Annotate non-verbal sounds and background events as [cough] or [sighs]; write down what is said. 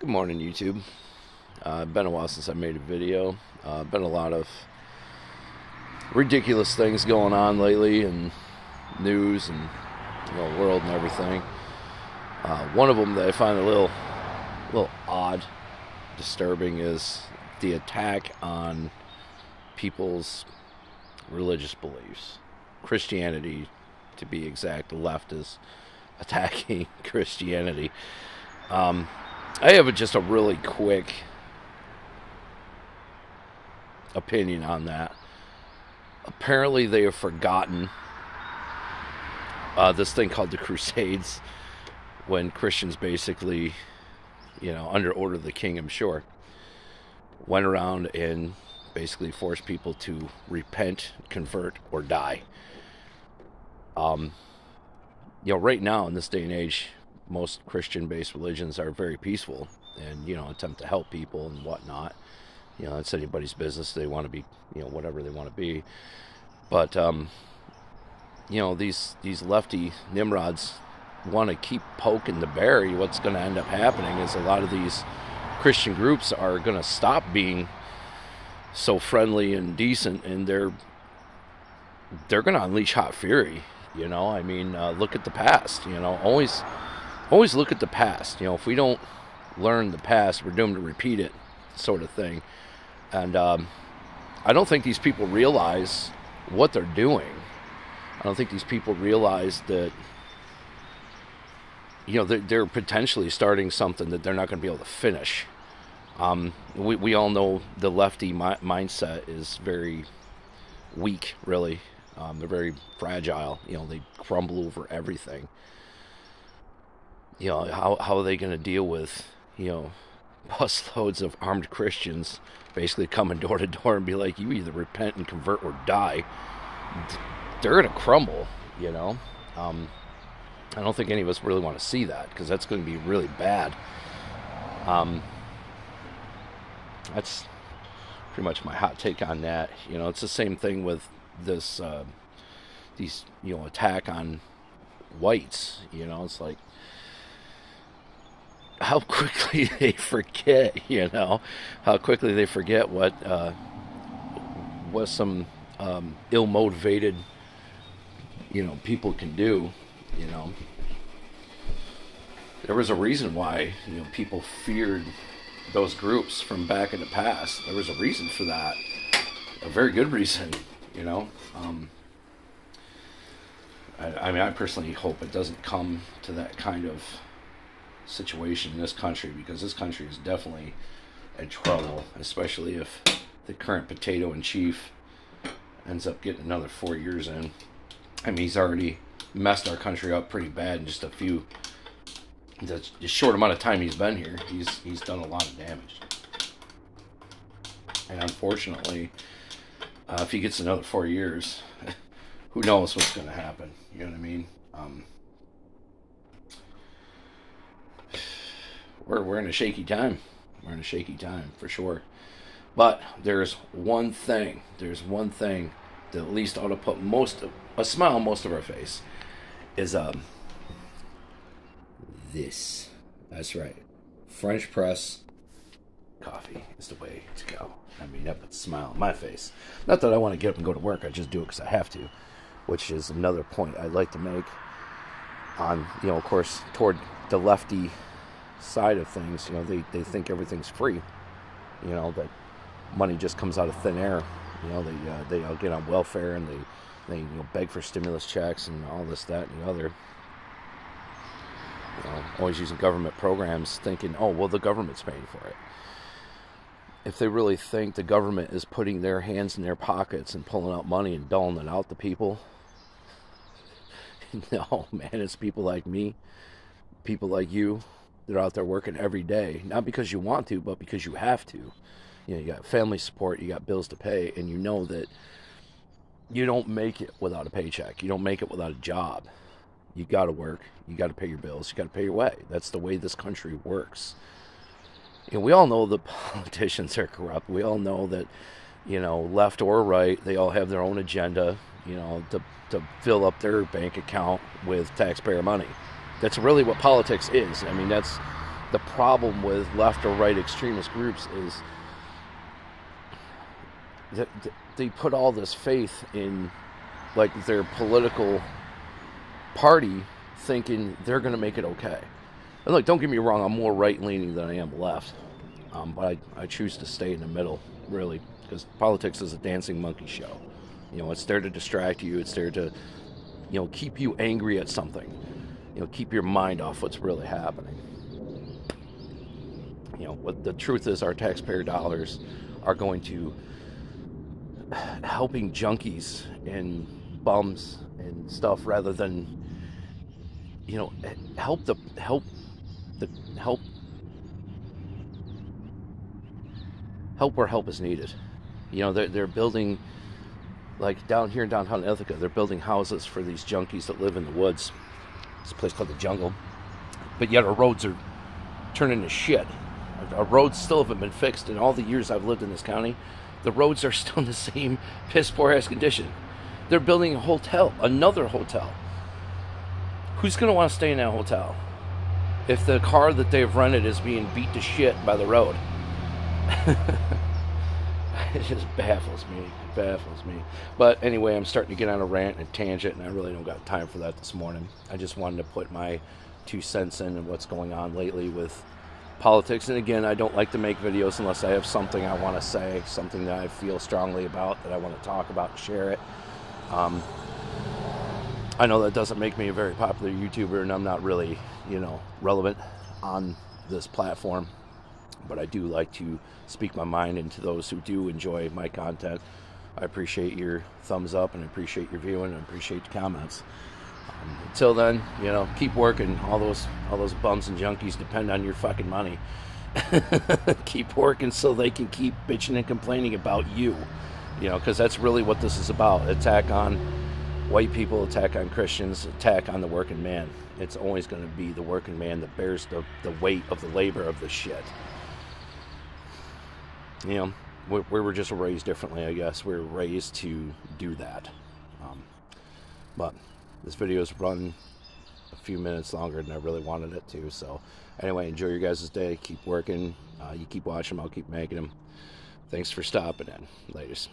Good morning, YouTube. Uh, been a while since I made a video. Uh, been a lot of ridiculous things going on lately, and news and you know, world and everything. Uh, one of them that I find a little, little odd, disturbing is the attack on people's religious beliefs. Christianity, to be exact, the left is [laughs] attacking Christianity. Um, I have a, just a really quick opinion on that. Apparently, they have forgotten uh, this thing called the Crusades, when Christians basically, you know, under order of the king, I'm sure, went around and basically forced people to repent, convert, or die. Um, you know, right now in this day and age, most Christian-based religions are very peaceful and you know attempt to help people and whatnot. You know, it's anybody's business. They want to be, you know, whatever they want to be. But um, you know, these these lefty nimrods want to keep poking the bear. What's going to end up happening is a lot of these Christian groups are going to stop being so friendly and decent, and they're they're going to unleash hot fury. You know, I mean, uh, look at the past. You know, always always look at the past. You know, if we don't learn the past, we're doomed to repeat it, sort of thing. And um, I don't think these people realize what they're doing. I don't think these people realize that you know they're, they're potentially starting something that they're not going to be able to finish. Um, we we all know the lefty mi- mindset is very weak, really. Um, they're very fragile. You know, they crumble over everything you know, how, how are they going to deal with, you know, [laughs] busloads of armed Christians basically coming door to door and be like, you either repent and convert or die. They're going to crumble, you know. Um, I don't think any of us really want to see that because that's going to be really bad. Um, that's pretty much my hot take on that. You know, it's the same thing with this, uh, these, you know, attack on whites. You know, it's like how [laughs] quickly they forget, you know, how quickly they forget what uh, what some um, ill-motivated, you know, people can do, you know. There was a reason why, you know, people feared those groups from back in the past. There was a reason for that, a very good reason, you know. Um, I, I mean, I personally hope it doesn't come to that kind of situation in this country because this country is definitely in trouble, especially if the current potato in chief ends up getting another four years in. I mean, he's already messed our country up pretty bad in just a few, the short amount of time he's been here. He's he's done a lot of damage, and unfortunately, uh, if he gets another four years, [laughs] who knows what's going to happen? You know what I mean? Um, we're we're in a shaky time. We're in a shaky time for sure. But there's one thing. There's one thing that at least ought to put most of, a smile on most of our face is um this. That's right. French press coffee is the way to go. I mean, that puts a smile on my face. Not that I want to get up and go to work. I just do it because I have to, which is another point I'd like to make on, you know, of course, toward the lefty side of things, you know, they, they think everything's free. You know, that money just comes out of thin air. You know, they uh, they all get on welfare and they they you know beg for stimulus checks and all this, that, and the other. You know, always using government programs, thinking, oh, well, the government's paying for it. If they really think the government is putting their hands in their pockets and pulling out money and doling it out to people, [laughs] no, man, it's people like me, people like you, they're out there working every day, not because you want to, but because you have to. You know, you got family support, you got bills to pay, and you know that you don't make it without a paycheck. You don't make it without a job. You got to work. You got to pay your bills. You got to pay your way. That's the way this country works. And we all know the [laughs] politicians are corrupt. We all know that, you know, left or right, they all have their own agenda, you know, to, to fill up their bank account with taxpayer money that's really what politics is. I mean, that's the problem with left or right extremist groups is that they put all this faith in like their political party thinking they're going to make it okay. And look, don't get me wrong, I'm more right leaning than I am left. Um, but I, I choose to stay in the middle, really, because politics is a dancing monkey show. You know, it's there to distract you, it's there to, you know, keep you angry at something, you know, keep your mind off what's really happening. You know, what the truth is, our taxpayer dollars are going to [sighs] helping junkies and bums and stuff rather than you know help the help the help help where help is needed you know they're, they're building like down here in downtown ithaca they're building houses for these junkies that live in the woods it's a place called the jungle but yet our roads are turning to shit our roads still haven't been fixed in all the years i've lived in this county the roads are [laughs] still in the same piss poor ass condition. They're building a hotel, another hotel. Who's going to want to stay in that hotel if the car that they've rented is being beat to shit by the road? [laughs] it just baffles me. It baffles me. But anyway, I'm starting to get on a rant and a tangent, and I really don't got time for that this morning. I just wanted to put my two cents in and what's going on lately with politics. And again, I don't like to make videos unless I have something I want to say, something that I feel strongly about, that I want to talk about and share it. Um, I know that doesn't make me a very popular YouTuber, and I'm not really, you know, relevant on this platform. But I do like to speak my mind into those who do enjoy my content. I appreciate your thumbs up and I appreciate your viewing and appreciate the comments. Um, until then, you know, keep working. All those all those bums and junkies depend on your fucking money. [laughs] keep working so they can keep bitching and complaining about you. You know, because that's really what this is about. Attack on white people, attack on Christians, attack on the working man. It's always going to be the working man that bears the, the weight of the labor of the shit. You know, we, we were just raised differently, I guess. We were raised to do that. Um, but this video video's run a few minutes longer than I really wanted it to. So anyway, enjoy your guys' day. Keep working. Uh, you keep watching them. I'll keep making them. Thanks for stopping in. Latest.